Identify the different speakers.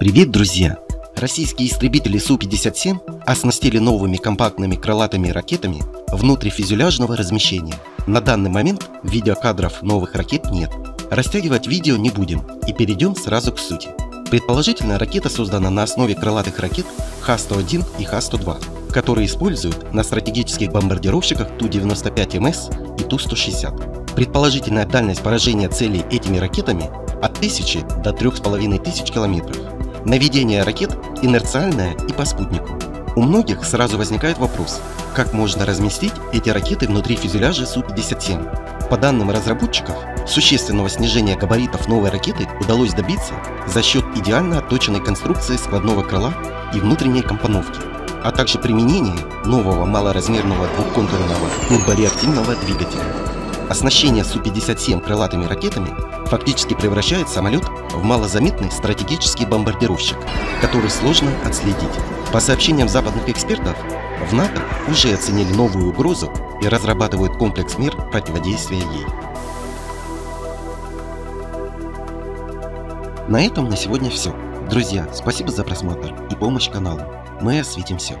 Speaker 1: Привет, друзья! Российские истребители Су-57 оснастили новыми компактными крылатыми ракетами внутрифюзеляжного размещения. На данный момент видеокадров новых ракет нет. Растягивать видео не будем и перейдем сразу к сути. Предположительно, ракета создана на основе крылатых ракет Х-101 и Х-102, которые используют на стратегических бомбардировщиках Ту-95МС и Ту-160. Предположительная дальность поражения целей этими ракетами от 1000 до 3500 километров. Наведение ракет инерциальное и по спутнику. У многих сразу возникает вопрос, как можно разместить эти ракеты внутри фюзеляжа Су-57. По данным разработчиков, существенного снижения габаритов новой ракеты удалось добиться за счет идеально отточенной конструкции складного крыла и внутренней компоновки, а также применения нового малоразмерного двухконтурного турбореактивного двигателя. Оснащение Су-57 крылатыми ракетами фактически превращает самолет в малозаметный стратегический бомбардировщик, который сложно отследить. По сообщениям западных экспертов, в НАТО уже оценили новую угрозу и разрабатывают комплекс мер противодействия ей. На этом на сегодня все. Друзья, спасибо за просмотр и помощь каналу. Мы осветим все.